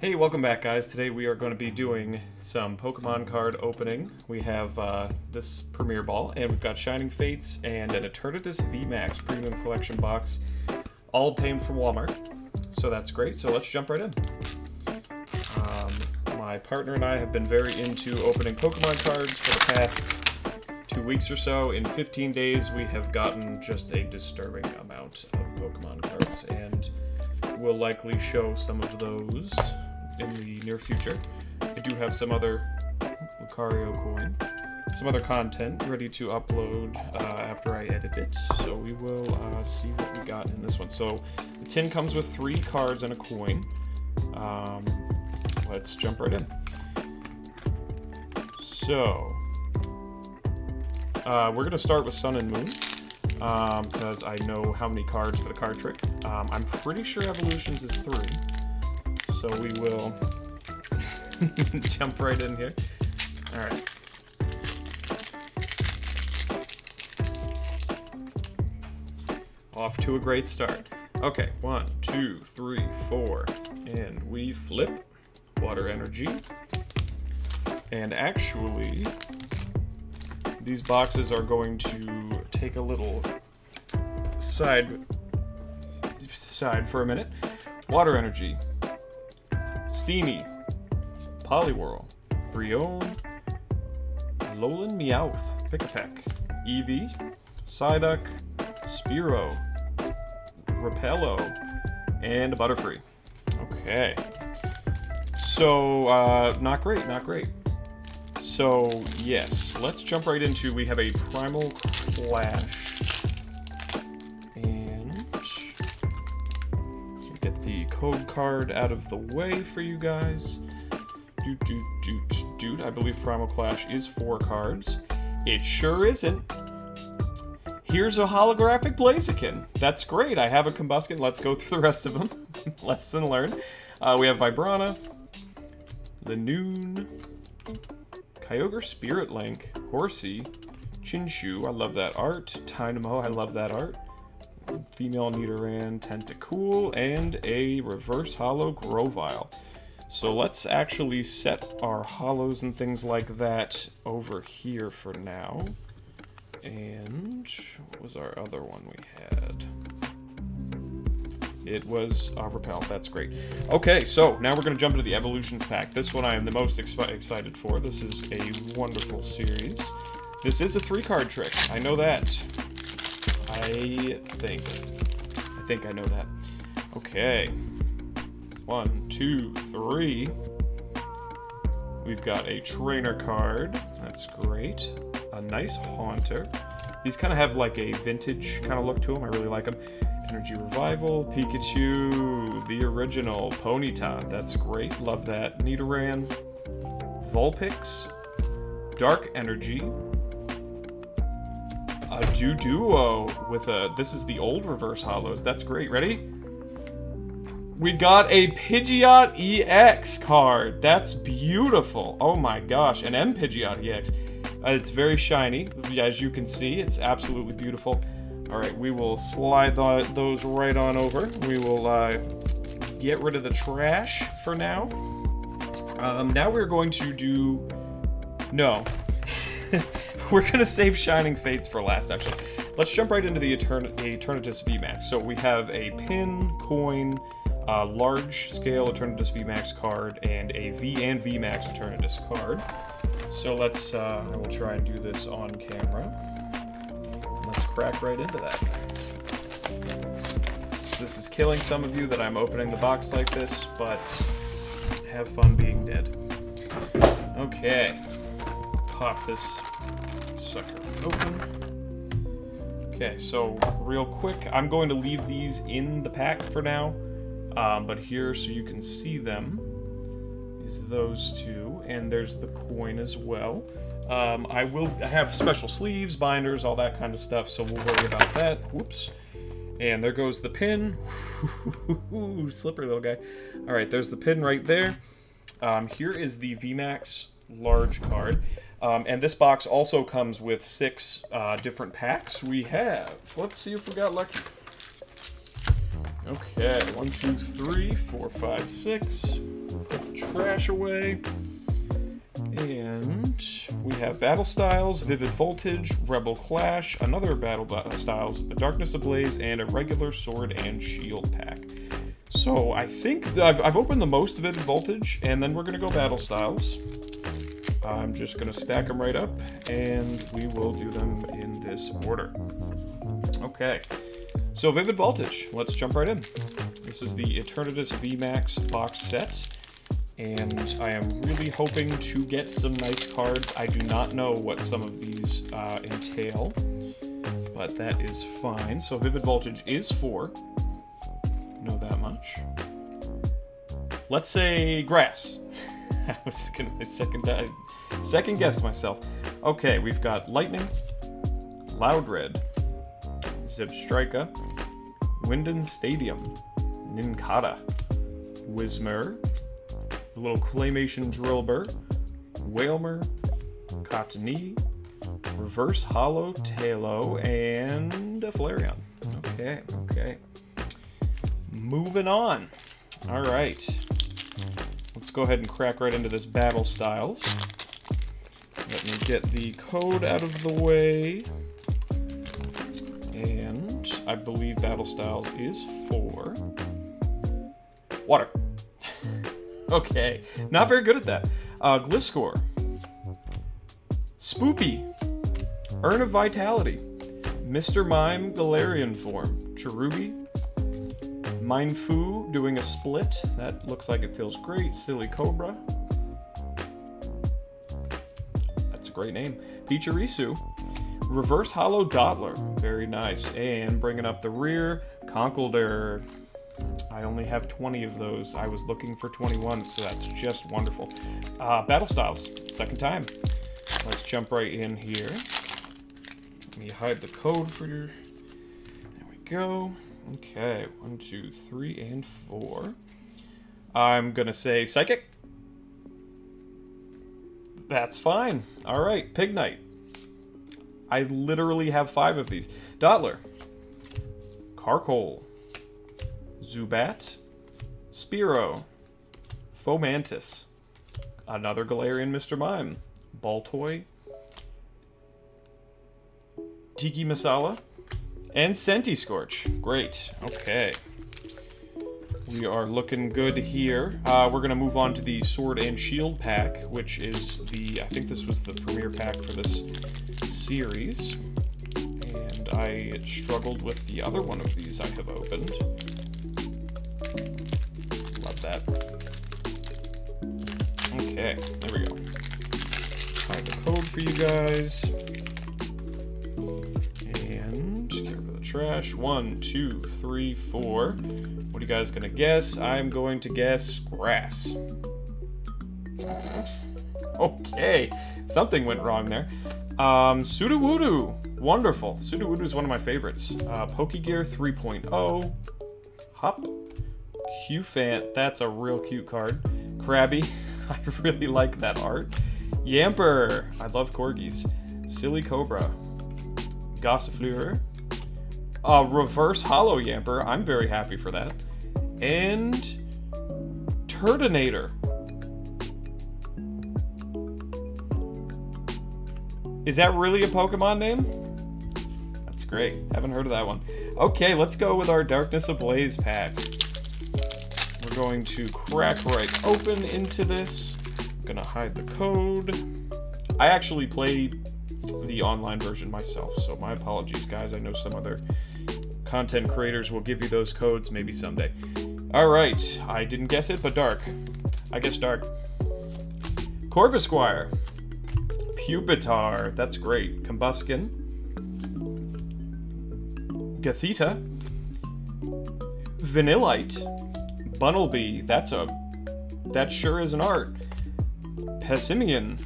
Hey, welcome back, guys. Today we are going to be doing some Pokemon card opening. We have uh, this Premier Ball, and we've got Shining Fates and an Eternatus VMAX Premium Collection box, all obtained from Walmart. So that's great. So let's jump right in. Um, my partner and I have been very into opening Pokemon cards for the past two weeks or so. In 15 days, we have gotten just a disturbing amount of Pokemon cards, and we'll likely show some of those in the near future. I do have some other Lucario coin, some other content ready to upload uh, after I edit it. So we will uh, see what we got in this one. So the tin comes with three cards and a coin. Um, let's jump right in. So uh, we're gonna start with Sun and Moon because um, I know how many cards for the card trick. Um, I'm pretty sure Evolutions is three. So we will jump right in here. Alright. Off to a great start. Okay, one, two, three, four. And we flip. Water energy. And actually, these boxes are going to take a little side side for a minute. Water energy. Steenee, Poliwhirl, Brionne, Alolan Meowth, Pikipek, Eevee, Psyduck, Spearow, Repello, and Butterfree. Okay. So, uh, not great, not great. So, yes, let's jump right into, we have a Primal Clash. Code card out of the way for you guys. Doot, doot, doot, doot. I believe Primal Clash is four cards. It sure isn't. Here's a holographic Blaziken. That's great. I have a Combusken. Let's go through the rest of them. Lesson learned. Uh, we have Vibrava, Linoone, Kyogre Spirit Link, Horsea, Chinchou, I love that art, Dynamo, I love that art, Female Nidoran, Tentacool, and a Reverse Hollow Grovyle. So let's actually set our hollows and things like that over here for now. And what was our other one we had? It was uh, Repel. That's great. Okay, so now we're going to jump into the Evolutions pack. This one I am the most excited for. This is a wonderful series. This is a three-card trick. I know that. I think. I think I know that. Okay. One, two, three. We've got a trainer card. That's great. A nice Haunter. These kind of have like a vintage kind of look to them. I really like them. Energy Revival, Pikachu, the original, Ponyta, that's great, love that. Nidoran, Vulpix, Dark Energy, a Doduo with a, this is the old reverse hollows, that's great, ready? We got a Pidgeot EX card, that's beautiful, oh my gosh, an M Pidgeot EX. Uh, it's very shiny, as you can see, it's absolutely beautiful. All right, we will slide those right on over. We will uh, get rid of the trash for now. Um, now we're going to do... No. we're to save Shining Fates for last, actually. Let's jump right into the Etern Eternatus VMAX. So we have a pin, coin, uh, large-scale Eternatus VMAX card, and a V and VMAX Eternatus card. So let's, uh, I will try and do this on camera let's crack right into that. This is killing some of you that I'm opening the box like this, but have fun being dead. Okay. Pop this sucker open. Okay, so real quick, I'm going to leave these in the pack for now, um, but here so you can see them is those two, and there's the coin as well. Um, I will have special sleeves, binders, all that kind of stuff, so we'll worry about that. Whoops. And there goes the pin. Slippery little guy. All right, there's the pin right there. Um, here is the VMAX large card. Um, and this box also comes with six uh, different packs. We have, let's see if we got lucky. Okay, one, two, three, four, five, six. Put the trash away. And we have Battle Styles, Vivid Voltage, Rebel Clash, another Battle Styles, Darkness Ablaze, and a regular Sword and Shield pack. So I think I've, I've opened the most Vivid Voltage, and then we're going to go Battle Styles. I'm just going to stack them right up, and we will do them in this order. Okay, so Vivid Voltage, let's jump right in. This is the Eternatus VMAX box set and I am really hoping to get some nice cards. I do not know what some of these uh, entail, but that is fine. So Vivid Voltage is four. Know that much. Let's say grass. I was gonna second I second guess myself. Okay, we've got Lightning, Loud Loudred, Zebstrika, Wyndon Stadium, Nincada, Whismur, the little claymation Drillbur, Wailmer, Cottonee, Reverse Hollow Taillow, and a Flareon. Okay, okay. Moving on. All right. Let's go ahead and crack right into this Battle Styles. Let me get the code out of the way. And I believe Battle Styles is for water. okay, not very good at that. Uh, Gliscor. Spoopy. Urn of Vitality. Mr. Mime Galarian form. Cherubi. Mindfu doing a split. That looks like it feels great. Silicobra. That's great name. Pachirisu. Reverse Hollow Dottler. Very nice. And bringing up the rear, Conkeldurr. I only have 20 of those. I was looking for 21, so that's just wonderful. Uh, Battle Styles, second time. Let's jump right in here. Let me hide the code for your... There we go. Okay, one, two, three, and four. I'm gonna say Psychic. That's fine. All right, Pignite. I literally have five of these. Dottler. Carkol. Zubat. Spearow. Fomantis. Another Galarian Mr. Mime. Baltoy. Tiki Masala. And Centiskorch. Great. Okay. We are looking good here. Uh, we're going to move on to the Sword and Shield pack, which is the... I think this was the premiere pack for this series. And I struggled with the other one of these I have opened. Love that. Okay, there we go. Hide the code for you guys. Trash. One, two, three, four. What are you guys gonna guess? I'm going to guess grass. Okay, something went wrong there. Um, Sudowoodo. Wonderful. Sudowoodo is one of my favorites. Uh, Pokegear 3.0. Hop. Cufant. That's a real cute card. Krabby. I really like that art. Yamper. I love corgis. Silly Cobra, Gossifleur. Uh, reverse Hollow Yamper. I'm very happy for that. And Turdinator. Is that really a Pokemon name? That's great. Haven't heard of that one. Okay, let's go with our Darkness Ablaze pack. We're going to crack right open into this. I'm gonna hide the code. I actually played the online version myself, so my apologies, guys. I know some other content creators will give you those codes maybe someday. Alright, I didn't guess it, but dark. I guess dark. Corvisquire. Pupitar, that's great. Combusken. Gothita. Vanillite. Bunnelby, that's a... That sure is an art. Passimian.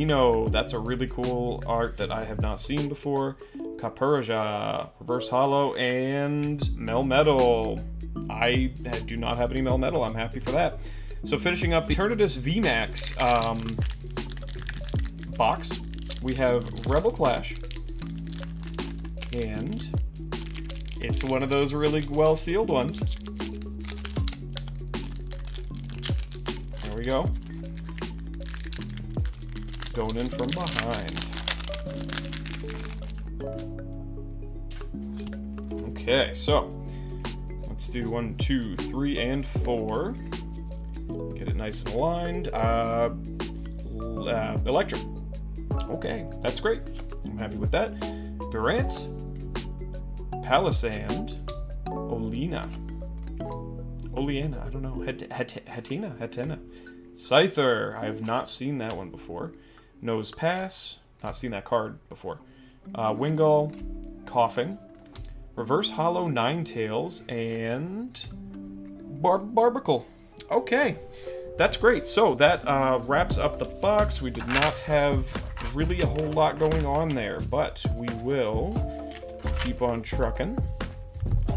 Dino, that's a really cool art that I have not seen before. Copperajah, Reverse Hollow, and Melmetal. I do not have any Melmetal, I'm happy for that. So finishing up the Eternatus VMAX um, box, we have Rebel Clash. And it's one of those really well sealed ones. There we go. Going in from behind. Okay, so let's do one, two, three, and four. Get it nice and aligned. Uh, uh, electric. Okay, that's great. I'm happy with that. Durant, Palossand, Olina. Oleana, I don't know. Het Het Hatina, Hatina. Scyther, I have not seen that one before. Nose Pass, not seen that card before. Uh, Wingull, Koffing. Reverse Hollow Ninetales and Bar Barbicle. Okay, that's great. So that uh, wraps up the box. We did not have really a whole lot going on there, but we will keep on trucking.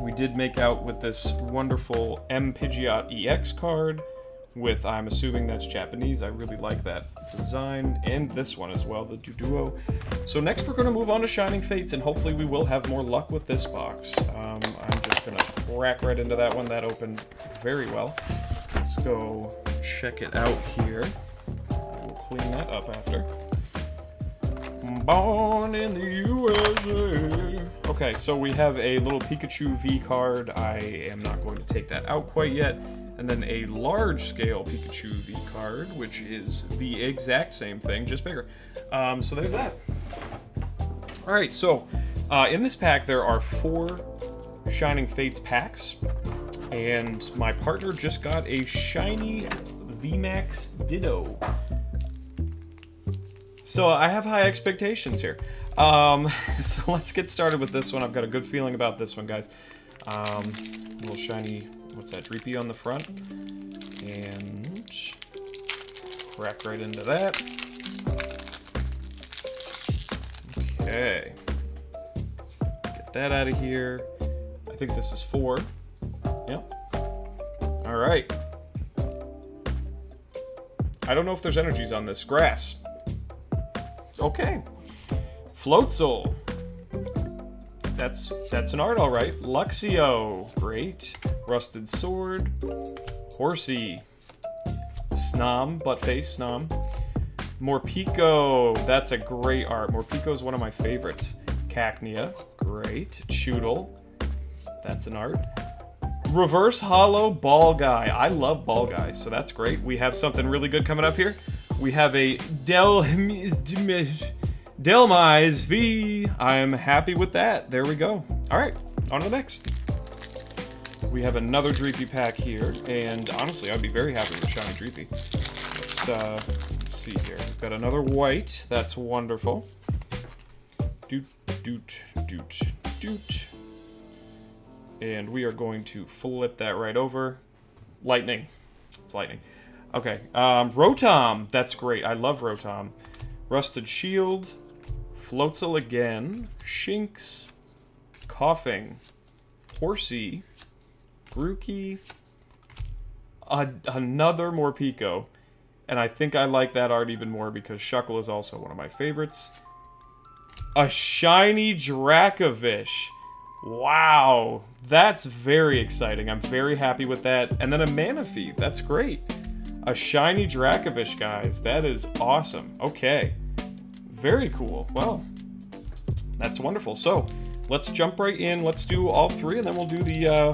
We did make out with this wonderful M Pidgeot EX card with, I'm assuming that's Japanese. I really like that design, and this one as well, the Doduo. So next we're going to move on to Shining Fates, and hopefully we will have more luck with this box. Um, I'm just going to crack right into that one. That opened very well. Let's go check it out here. We'll clean that up after. Born in the USA. Okay, so we have a little Pikachu V card. I am not going to take that out quite yet. And then a large scale Pikachu V card, which is the exact same thing, just bigger. Um, so there's that. All right, so uh, in this pack there are four Shining Fates packs. And my partner just got a shiny VMAX Ditto. So I have high expectations here. Um, so let's get started with this one. I've got a good feeling about this one, guys. Um, little shiny, what's that, Dreepy on the front. And crack right into that. Okay. Get that out of here. I think this is four. Yep. All right. I don't know if there's energies on this. Grass. Okay. Floatzel. That's that's an art, all right. Luxio, great. Rusted Sword. Horsea. Snom, Buttface, Snom. Morpeko, that's a great art. Morpeko is one of my favorites. Cacnea, great. Chewtle, that's an art. Reverse Hollow Ball Guy. I love Ball Guys, so that's great. We have something really good coming up here. We have a Del Dhelmise V. I'm happy with that. There we go. All right, on to the next. We have another Dreepy pack here, and honestly, I'd be very happy with Shiny Dreepy. Let's, uh, let's see here. We've got another white. That's wonderful. Doot, doot, doot, doot. And we are going to flip that right over. Lightning. It's lightning. Okay. Um, Rotom. That's great. I love Rotom. Rusted Shield. Floatzel again. Shinx. Koffing. Horsea. Grookey. A another Morpeko. And I think I like that art even more because Shuckle is also one of my favorites. A shiny Dracovish. Wow, that's very exciting. I'm very happy with that. And then a Manaphy, that's great. A shiny Dracovish, guys. That is awesome. Okay. Very cool. Well, that's wonderful. So, let's jump right in. Let's do all three, and then we'll do the uh,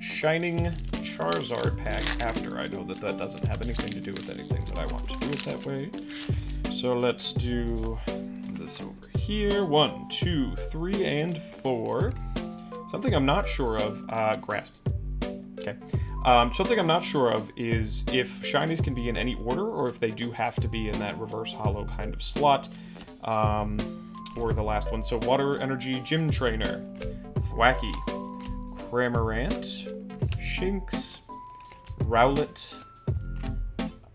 Shining Charizard pack after. I know that that doesn't have anything to do with anything, but I want to do it that way. So let's do this over here. One, two, three, and four. Something I'm not sure of, uh, grass. Okay. Um, something I'm not sure of is if shinies can be in any order or if they do have to be in that reverse hollow kind of slot. Um, or the last one. So Water Energy Gym Trainer, Thwackey, Cramorant, Shinx, Rowlet,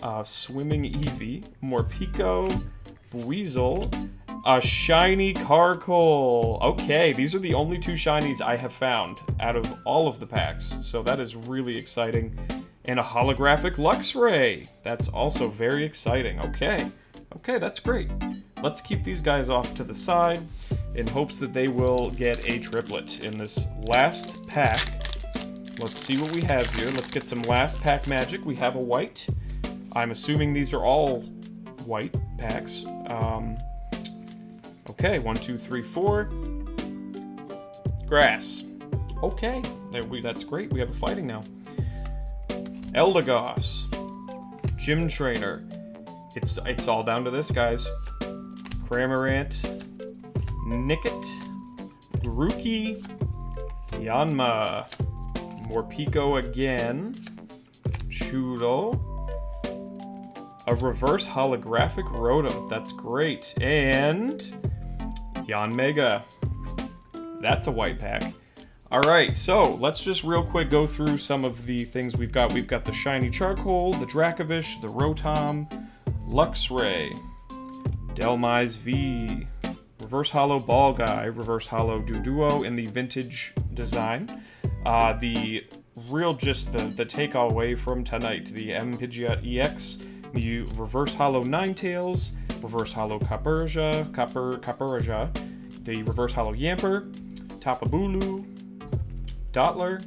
uh, Swimming Eevee, Morpeko, Weasel, a shiny Carkol. Okay, these are the only two shinies I have found out of all of the packs, so that is really exciting. And a holographic Luxray. That's also very exciting. Okay, okay, that's great. Let's keep these guys off to the side in hopes that they will get a triplet in this last pack. Let's see what we have here. Let's get some last pack magic. We have a white, I'm assuming these are all white packs. Um, okay, one, two, three, four. Grass. Okay, we, that's great. We have a fighting now. Eldegoss. Gym Trainer. It's it's all down to this, guys. Cramorant. Nickit. Grookey. Yanma. Morpeko again. Chewtle. A reverse holographic Rotom. That's great. And Yanmega. That's a white pack. All right, so let's just real quick go through some of the things we've got. We've got the Shiny Charcoal, the Dracovish, the Rotom, Luxray, Dhelmise V, Reverse Hollow Ball Guy, Reverse Hollow Doduo in the vintage design. Uh, the real just the, the take away from tonight, the M Pidgeot EX, the Reverse Hollow Ninetales, Reverse Hollow Copperajah, Copper, Copperajah, the Reverse Hollow Yamper, Tapu Bulu, Dottler,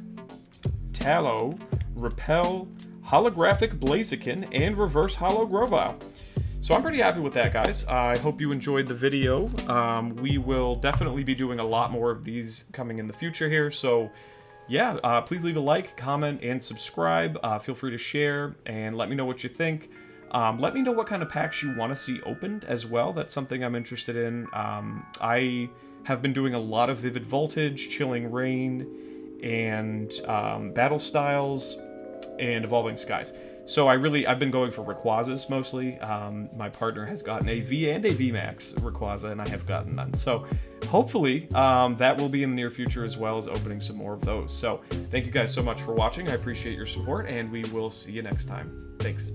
Taillow, Repel, Holographic Blaziken, and Reverse Hollow Grovyle. So I'm pretty happy with that, guys. I hope you enjoyed the video. Um, we will definitely be doing a lot more of these coming in the future here, so yeah, uh, please leave a like, comment, and subscribe. Uh, feel free to share, and let me know what you think. Um, let me know what kind of packs you want to see opened as well. That's something I'm interested in. Um, I have been doing a lot of Vivid Voltage, Chilling Reign, and um, Battle Styles, and Evolving Skies. So I really, I've been going for Rayquazas mostly. Um, my partner has gotten a V and a VMAX Rayquaza, and I have gotten none. So hopefully um, that will be in the near future as well as opening some more of those. So thank you guys so much for watching. I appreciate your support, and we will see you next time. Thanks.